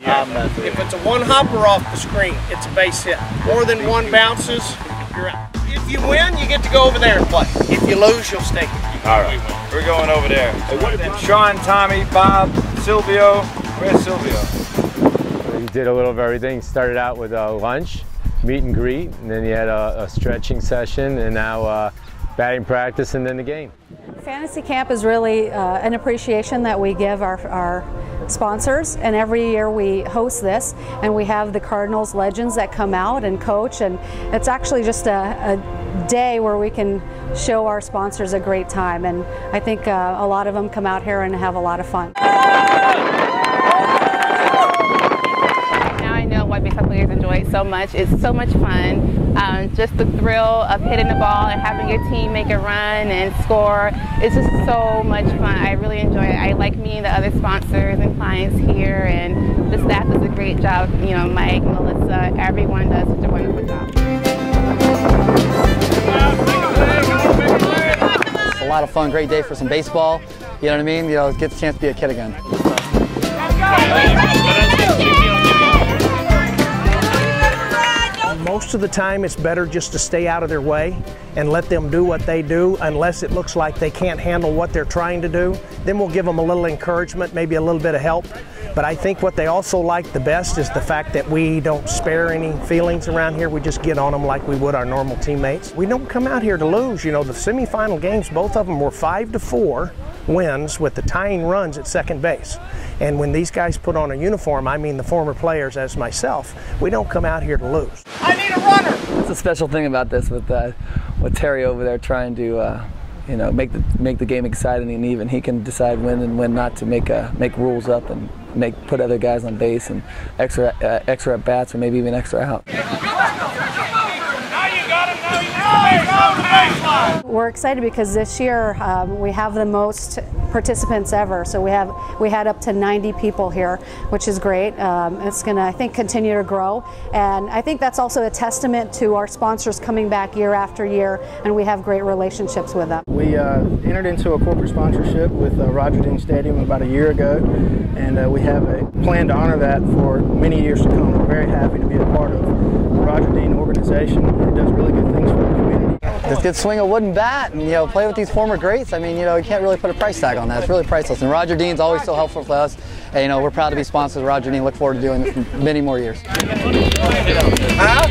If it's a one hopper off the screen, it's a base hit. More than one bounces, you're out. If you win, you get to go over there and play. If you lose, you'll stay here. All right, we're going over there. Sean, Tommy, Bob, Silvio. Where's Silvio? He did a little of everything. Started out with a lunch, meet and greet, and then he had a, a stretching session, and now uh, batting practice, and then the game. Fantasy Camp is really uh, an appreciation that we give our, our sponsors and every year we host this and we have the Cardinals legends that come out and coach and it's actually just a, a day where we can show our sponsors a great time and I think uh, a lot of them come out here and have a lot of fun. Now I know why baseball players enjoy it so much. It's so much fun. Um, just the thrill of hitting the ball and having your team make a run and score. It's just so much fun. I really enjoy it. I like meeting the other sponsors and clients here, and the staff does a great job. You know, Mike, Melissa, everyone does such a wonderful job. It's a lot of fun, great day for some baseball. You know what I mean? You know, get the chance to be a kid again. Most of the time, it's better just to stay out of their way and let them do what they do unless it looks like they can't handle what they're trying to do. Then we'll give them a little encouragement, maybe a little bit of help. But I think what they also like the best is the fact that we don't spare any feelings around here. We just get on them like we would our normal teammates. We don't come out here to lose. You know, the semifinal games, both of them were five to four wins with the tying runs at second base. And when these guys put on a uniform, I mean the former players as myself, we don't come out here to lose. Need a runner! That's a special thing about this with uh, with Terry over there trying to uh, you know make the make the game exciting and even. He can decide when and when not to make uh, make rules up and make put other guys on base and extra uh, extra at bats or maybe even extra out. We're excited because this year um, we have the most participants ever. So we have we had up to 90 people here, which is great. Um, it's going to I think continue to grow, and I think that's also a testament to our sponsors coming back year after year, and we have great relationships with them. We uh, entered into a corporate sponsorship with uh, Roger Dean Stadium about a year ago, and uh, we have a plan to honor that for many years to come. We're very happy to be a part of the Roger Dean organization. It does really good things for. Just get swing a wooden bat and you know play with these former greats. I mean, you know, you can't really put a price tag on that. It's really priceless. And Roger Dean's always so helpful for us. And you know, we're proud to be sponsored with Roger Dean. Look forward to doing this for many more years. Huh?